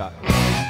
Scott.